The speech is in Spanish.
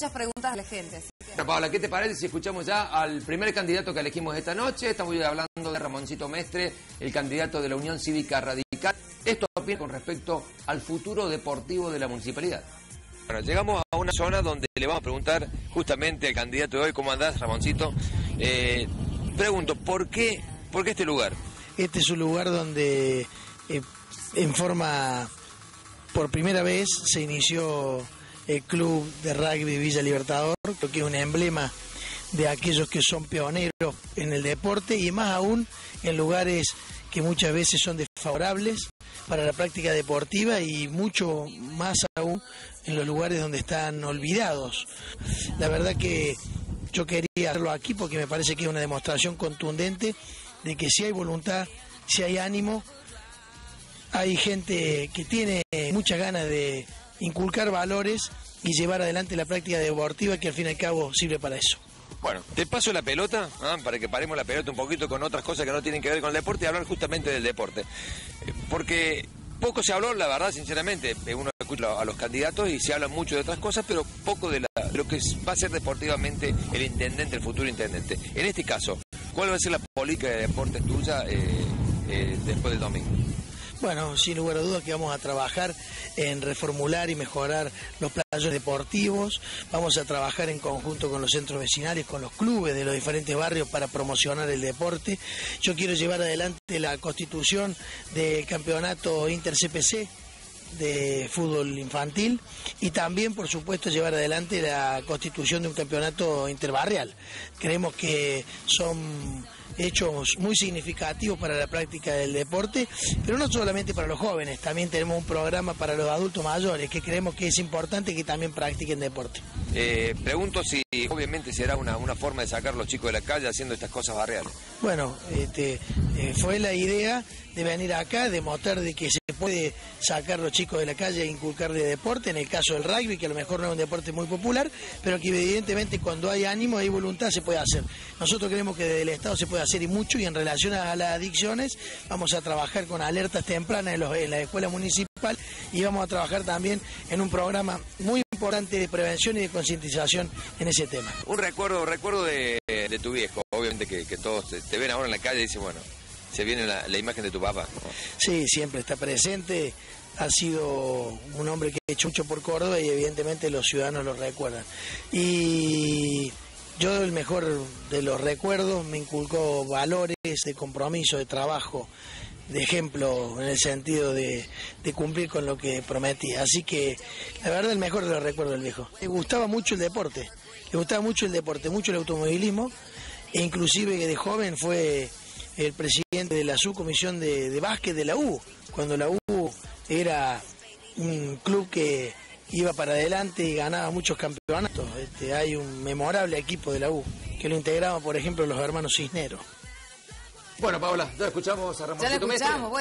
muchas preguntas de la gente. así que- Bueno, Paola, ¿qué te parece si escuchamos ya al primer candidato que elegimos esta noche? Estamos hablando de Ramoncito Mestre, el candidato de la Unión Cívica Radical. Esto opina con respecto al futuro deportivo de la municipalidad. Bueno, llegamos a una zona donde le vamos a preguntar justamente al candidato de hoy, ¿cómo andás, Ramoncito? Eh, pregunto, ¿por qué, ¿por qué este lugar? Este es un lugar donde eh, en forma, por primera vez, se inició el Club de Rugby Villa Libertador, que es un emblema de aquellos que son pioneros en el deporte y más aún en lugares que muchas veces son desfavorables para la práctica deportiva y mucho más aún en los lugares donde están olvidados. La verdad que yo quería hacerlo aquí porque me parece que es una demostración contundente de que si hay voluntad, si hay ánimo, hay gente que tiene muchas ganas de inculcar valores y llevar adelante la práctica deportiva que al fin y al cabo sirve para eso. Bueno, te paso la pelota ah, para que paremos la pelota un poquito con otras cosas que no tienen que ver con el deporte y hablar justamente del deporte. Eh, Porque poco se habló, la verdad, sinceramente. eh, Uno escucha a los candidatos y se habla mucho de otras cosas, pero poco de, la- lo que va a ser deportivamente el intendente, el futuro intendente. En este caso, ¿cuál va a ser la política de deportes tuya eh, después del domingo? Bueno, sin lugar a dudas que vamos a trabajar en reformular y mejorar los playos deportivos, vamos a trabajar en conjunto con los centros vecinales, con los clubes de los diferentes barrios para promocionar el deporte. Yo quiero llevar adelante la constitución del campeonato Inter-CPC de fútbol infantil y también, por supuesto, llevar adelante la constitución de un campeonato interbarrial. Creemos que son hechos muy significativos para la práctica del deporte, pero no solamente para los jóvenes, también tenemos un programa para los adultos mayores que creemos que es importante que también practiquen deporte. Eh, pregunto si obviamente será una, una forma de sacar a los chicos de la calle haciendo estas cosas barriales. Bueno, este, eh, fue la idea de venir acá, demostrar de que se puede sacar los chicos de la calle e inculcarle deporte, en el caso del rugby, que a lo mejor no es un deporte muy popular, pero que evidentemente cuando hay ánimo, hay voluntad, se puede hacer. Nosotros creemos que desde el Estado se puede hacer y mucho, y en relación a las adicciones, vamos a trabajar con alertas tempranas en, los- en la escuela municipal y vamos a trabajar también en un programa muy importante de prevención y de concientización en ese tema. Un recuerdo, recuerdo de, tu viejo, obviamente que, todos te ven ahora en la calle y dicen, bueno, se viene la, imagen de tu papá. Sí, siempre está presente. Ha sido un hombre que ha hecho mucho por Córdoba y evidentemente los ciudadanos lo recuerdan. Y yo el mejor de los recuerdos me inculcó valores de compromiso, de trabajo, de ejemplo en el sentido de, de cumplir con lo que prometí. Así que la verdad el mejor de los recuerdos del viejo. Le gustaba mucho el deporte, le gustaba mucho el deporte, mucho el automovilismo e inclusive de joven fue el presidente de la subcomisión de, de básquet de la U, cuando la U era un club que iba para adelante y ganaba muchos campeonatos. Este, hay un memorable equipo de la U que lo integraban, por ejemplo, los hermanos Cisneros. Bueno, Paola, ya escuchamos a Ya lo escuchamos, bueno.